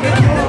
Yeah,